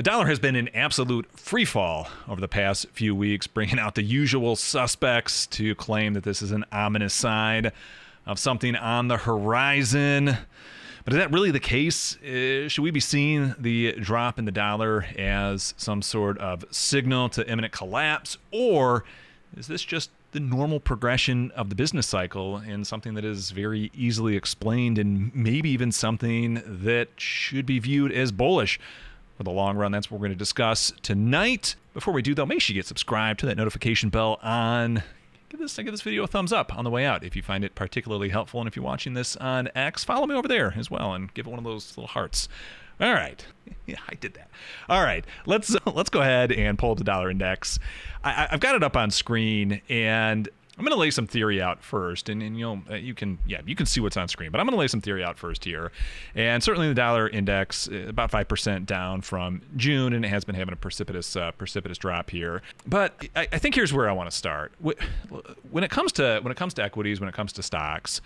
The dollar has been in absolute free fall over the past few weeks, bringing out the usual suspects to claim that this is an ominous sign of something on the horizon. But is that really the case? Uh, should we be seeing the drop in the dollar as some sort of signal to imminent collapse? Or is this just the normal progression of the business cycle and something that is very easily explained and maybe even something that should be viewed as bullish? For the long run. That's what we're going to discuss tonight. Before we do, though, make sure you get subscribed to that notification bell on. Give this give this video a thumbs up on the way out if you find it particularly helpful. And if you're watching this on X, follow me over there as well and give it one of those little hearts. All right, yeah, I did that. All right, let's let's go ahead and pull up the dollar index. I, I've got it up on screen, and I'm going to lay some theory out first, and, and you know uh, you can yeah you can see what's on screen, but I'm going to lay some theory out first here, and certainly the dollar index uh, about five percent down from June, and it has been having a precipitous uh, precipitous drop here. But I, I think here's where I want to start. When it comes to when it comes to equities, when it comes to stocks,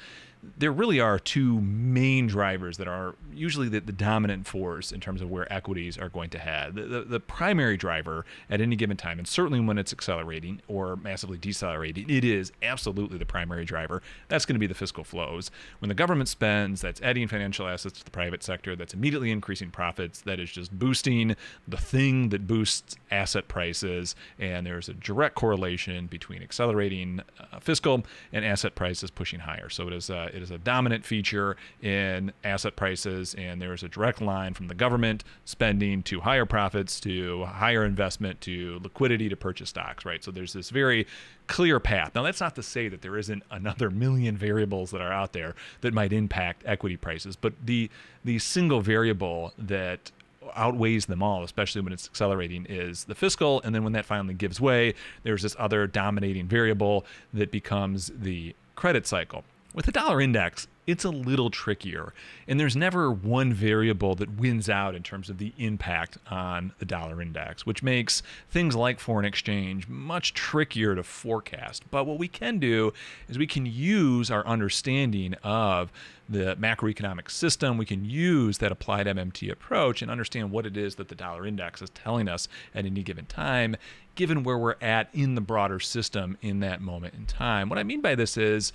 there really are two main drivers that are usually the, the, dominant force in terms of where equities are going to head. The, the, the, primary driver at any given time, and certainly when it's accelerating or massively decelerating, it is absolutely the primary driver. That's going to be the fiscal flows. When the government spends, that's adding financial assets to the private sector, that's immediately increasing profits, that is just boosting the thing that boosts asset prices. And there's a direct correlation between accelerating uh, fiscal and asset prices pushing higher. So it is. Uh, it is a dominant feature in asset prices, and there is a direct line from the government spending to higher profits to higher investment to liquidity to purchase stocks, right? So there's this very clear path. Now, that's not to say that there isn't another million variables that are out there that might impact equity prices, but the the single variable that outweighs them all, especially when it's accelerating, is the fiscal. And then when that finally gives way, there's this other dominating variable that becomes the credit cycle. With the dollar index, it's a little trickier, and there's never one variable that wins out in terms of the impact on the dollar index, which makes things like foreign exchange much trickier to forecast. But what we can do is we can use our understanding of the macroeconomic system, we can use that applied MMT approach and understand what it is that the dollar index is telling us at any given time, given where we're at in the broader system in that moment in time. What I mean by this is,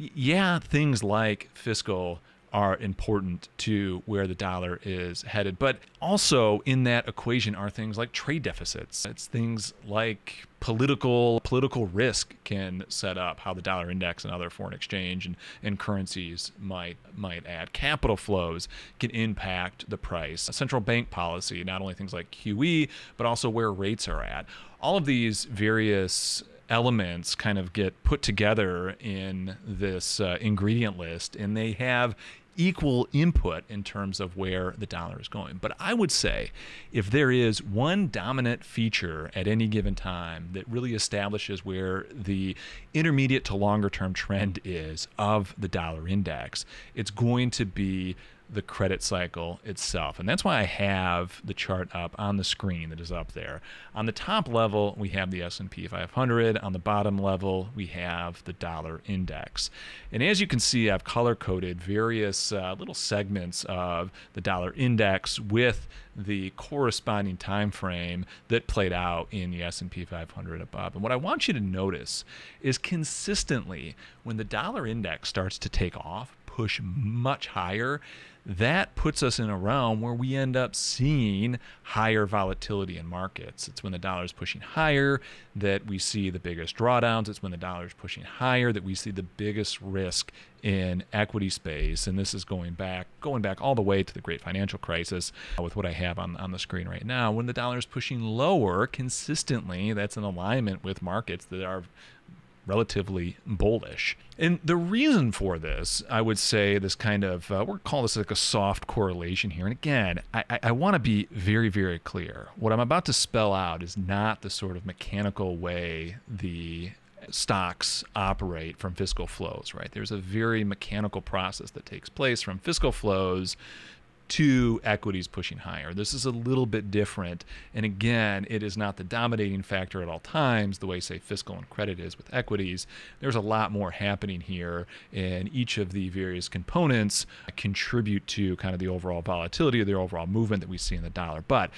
yeah, things like fiscal are important to where the dollar is headed. But also in that equation are things like trade deficits. It's things like political political risk can set up how the dollar index and other foreign exchange and, and currencies might might add. Capital flows can impact the price. Central bank policy, not only things like QE, but also where rates are at. All of these various elements kind of get put together in this uh, ingredient list and they have equal input in terms of where the dollar is going. But I would say if there is one dominant feature at any given time that really establishes where the intermediate to longer term trend is of the dollar index, it's going to be the credit cycle itself. And that's why I have the chart up on the screen that is up there. On the top level, we have the S&P 500. On the bottom level, we have the dollar index. And as you can see, I've color-coded various uh, little segments of the dollar index with the corresponding time frame that played out in the S&P 500 above. And what I want you to notice is consistently when the dollar index starts to take off, push much higher, that puts us in a realm where we end up seeing higher volatility in markets. It's when the dollar is pushing higher that we see the biggest drawdowns. It's when the dollar is pushing higher that we see the biggest risk in equity space. And this is going back going back all the way to the great financial crisis uh, with what I have on, on the screen right now. When the dollar is pushing lower consistently, that's in alignment with markets that are relatively bullish. And the reason for this, I would say, this kind of, uh, we're call this like a soft correlation here. And again, I, I, I want to be very, very clear. What I'm about to spell out is not the sort of mechanical way the stocks operate from fiscal flows, right? There's a very mechanical process that takes place from fiscal flows to equities pushing higher. This is a little bit different. And again, it is not the dominating factor at all times, the way, say, fiscal and credit is with equities. There's a lot more happening here, and each of the various components contribute to kind of the overall volatility or the overall movement that we see in the dollar. But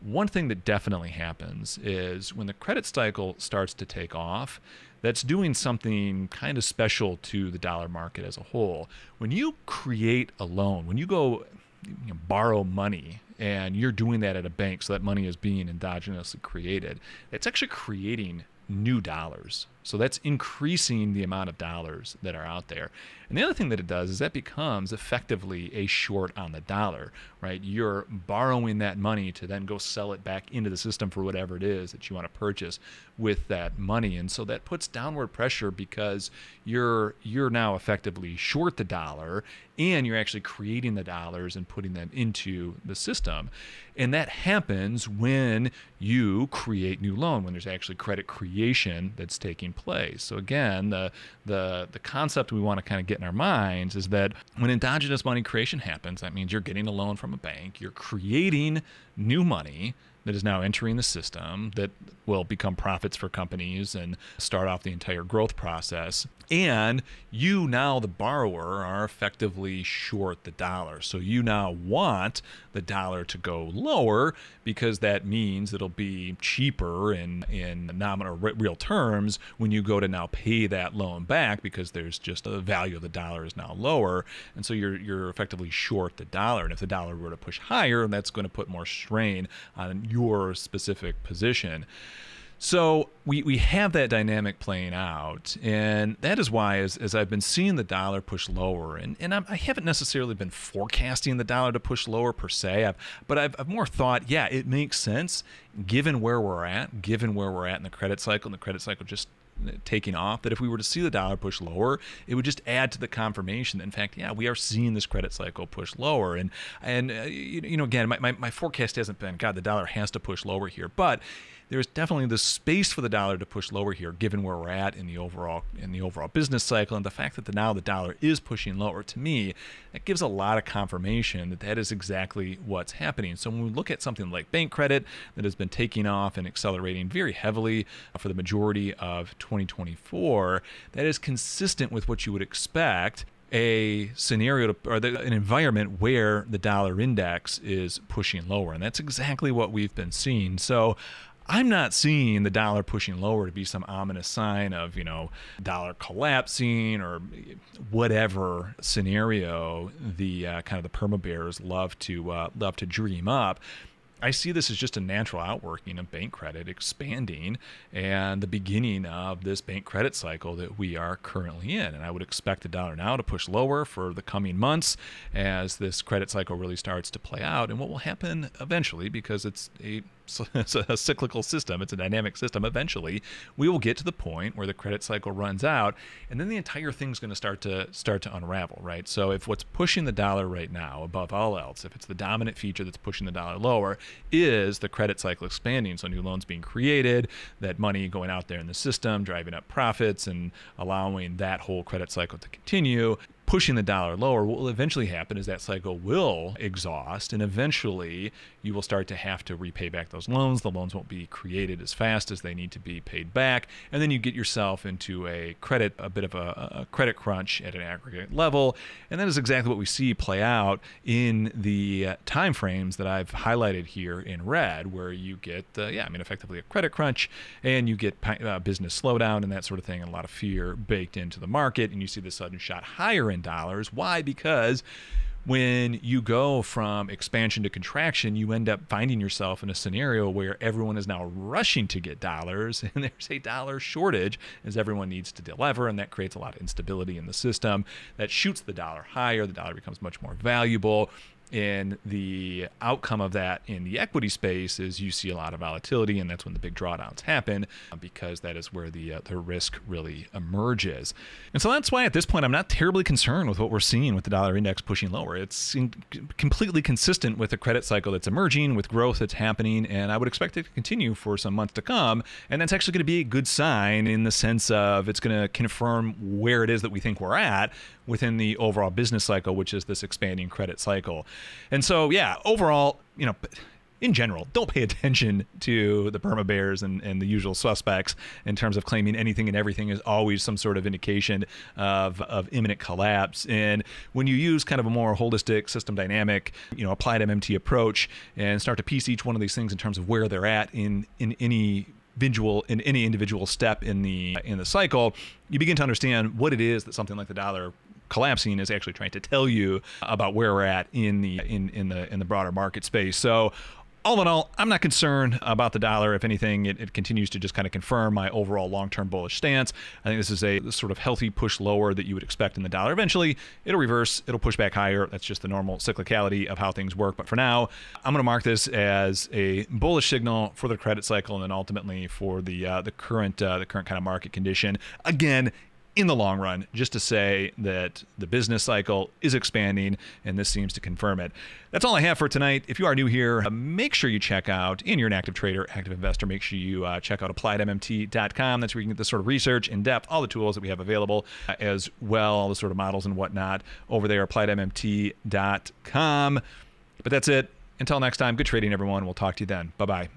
one thing that definitely happens is when the credit cycle starts to take off, that's doing something kind of special to the dollar market as a whole. When you create a loan, when you go you know, borrow money and you're doing that at a bank so that money is being endogenously created, it's actually creating new dollars. So that's increasing the amount of dollars that are out there. And the other thing that it does is that becomes effectively a short on the dollar, right? You're borrowing that money to then go sell it back into the system for whatever it is that you want to purchase with that money. And so that puts downward pressure because you're you're now effectively short the dollar and you're actually creating the dollars and putting them into the system. And that happens when you create new loan, when there's actually credit creation that's taking place. So again, the the the concept we want to kind of get in our minds is that when endogenous money creation happens, that means you're getting a loan from a bank, you're creating new money that is now entering the system that will become profits for companies and start off the entire growth process. And you now, the borrower, are effectively short the dollar. So you now want the dollar to go lower because that means it'll be cheaper in, in nominal real terms when you go to now pay that loan back because there's just the value of the dollar is now lower. And so you're, you're effectively short the dollar. And if the dollar were to push higher, that's going to put more strain on your specific position. So we, we have that dynamic playing out. And that is why, as, as I've been seeing the dollar push lower, and, and I'm, I have not necessarily been forecasting the dollar to push lower per se, I've, but I've, I've more thought, yeah, it makes sense given where we're at, given where we're at in the credit cycle, and the credit cycle just taking off that if we were to see the dollar push lower it would just add to the confirmation that in fact yeah we are seeing this credit cycle push lower and and uh, you, know again my, my, my forecast hasn't been god the dollar has to push lower here but there's definitely the space for the dollar to push lower here, given where we're at in the overall in the overall business cycle, and the fact that the, now the dollar is pushing lower. To me, that gives a lot of confirmation that that is exactly what's happening. So when we look at something like bank credit that has been taking off and accelerating very heavily for the majority of 2024, that is consistent with what you would expect a scenario to, or the, an environment where the dollar index is pushing lower. And that's exactly what we've been seeing. So I'm not seeing the dollar pushing lower to be some ominous sign of, you know, dollar collapsing or whatever scenario the uh, kind of the perma bears love to uh, love to dream up. I see this as just a natural outworking of bank credit expanding and the beginning of this bank credit cycle that we are currently in. And I would expect the dollar now to push lower for the coming months as this credit cycle really starts to play out. And what will happen eventually, because it's a it's a cyclical system, it's a dynamic system. Eventually, we will get to the point where the credit cycle runs out, and then the entire thing's going to start to start to unravel, right? So if what's pushing the dollar right now, above all else, if it's the dominant feature that's pushing the dollar lower, is the credit cycle expanding, so new loans being created, that money going out there in the system, driving up profits, and allowing that whole credit cycle to continue, pushing the dollar lower, what will eventually happen is that cycle will exhaust, and eventually you will start to have to repay back those loans. The loans won't be created as fast as they need to be paid back, and then you get yourself into a credit, a bit of a, a credit crunch at an aggregate level, and that is exactly what we see play out in the uh, time frames that I've highlighted here in red, where you get, uh, yeah, I mean, effectively a credit crunch, and you get uh, business slowdown and that sort of thing, and a lot of fear baked into the market, and you see the sudden shot higher in dollars. Why? Because when you go from expansion to contraction, you end up finding yourself in a scenario where everyone is now rushing to get dollars, and there's a dollar shortage as everyone needs to deliver, and that creates a lot of instability in the system. That shoots the dollar higher, the dollar becomes much more valuable, and the outcome of that in the equity space is you see a lot of volatility, and that's when the big drawdowns happen uh, because that is where the uh, the risk really emerges. And so that's why at this point I'm not terribly concerned with what we're seeing with the dollar index pushing lower. It's completely consistent with the credit cycle that's emerging, with growth that's happening, and I would expect it to continue for some months to come. And that's actually going to be a good sign in the sense of it's going to confirm where it is that we think we're at within the overall business cycle, which is this expanding credit cycle. And so, yeah, overall, you know, in general, don't pay attention to the perma bears and, and the usual suspects in terms of claiming anything and everything is always some sort of indication of, of imminent collapse. And when you use kind of a more holistic system dynamic, you know, applied MMT approach and start to piece each one of these things in terms of where they're at in, in any individual in any individual step in the in the cycle, you begin to understand what it is that something like the dollar collapsing is actually trying to tell you about where we're at in the in in the in the broader market space. So all in all, I'm not concerned about the dollar. If anything, it, it continues to just kind of confirm my overall long term bullish stance. I think this is a sort of healthy push lower that you would expect in the dollar. Eventually, it'll reverse, it'll push back higher. That's just the normal cyclicality of how things work. But for now, I'm going to mark this as a bullish signal for the credit cycle and then ultimately for the uh, the current uh, the current kind of market condition. Again, in the long run, just to say that the business cycle is expanding, and this seems to confirm it. That's all I have for tonight. If you are new here, uh, make sure you check out, and you're an active trader, active investor, make sure you uh, check out appliedmmt.com. That's where you can get the sort of research in depth, all the tools that we have available, uh, as well, all the sort of models and whatnot over there, appliedmmt.com. But that's it. Until next time, good trading, everyone. We'll talk to you then. Bye bye.